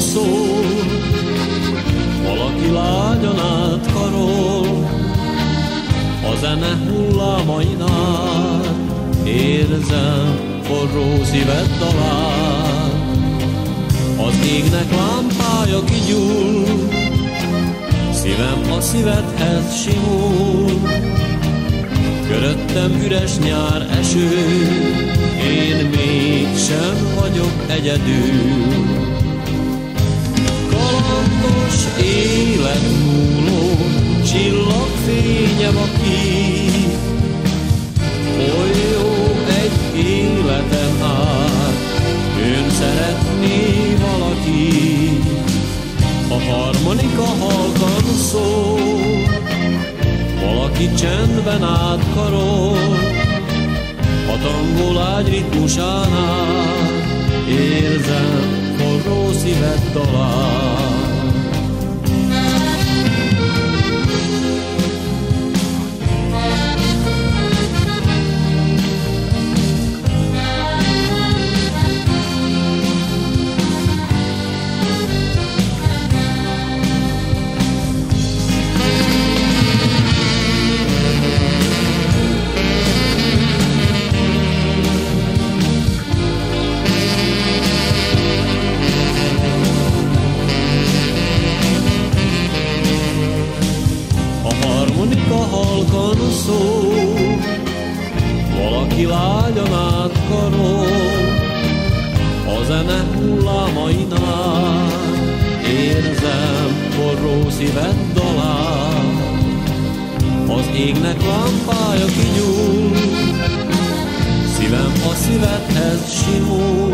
szól, valaki lágyan átkarol, a zene hullámainál érzem forró szíved dalát. Az égnek lámpája kigyúl, szívem a szívedhez simul, Köröttem üres nyár eső, én mégsem vagyok egyedül. Kalandos élet múló, csillagfényem a kép, Oly jó egy életem át, ön szeretné valaki, a harmonika halkan szól, valaki csendben átkarol, a tangó lágy ritmusánál érzem forró szíved dalát. Halkan szól, valaki lágyan átkarol, a zene hullámainál. Érzem forró szíved dalát. Az égnek lámpája kigyúl, szívem a szívedhez simul,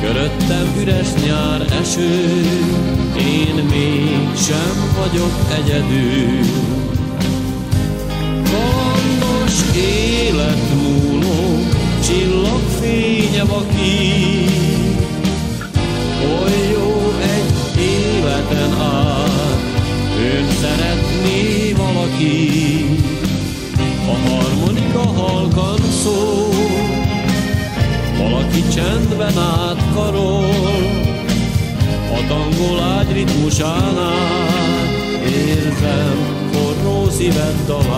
Köröttem üres nyár eső, én mégsem vagyok egyedül. Élet múló, csillagfénye vakít, át, szeretné valaki. A harmonika halkan szól, valaki csendben átkarol, a tangol ágy ritmusánál érzem forró szíved dalát.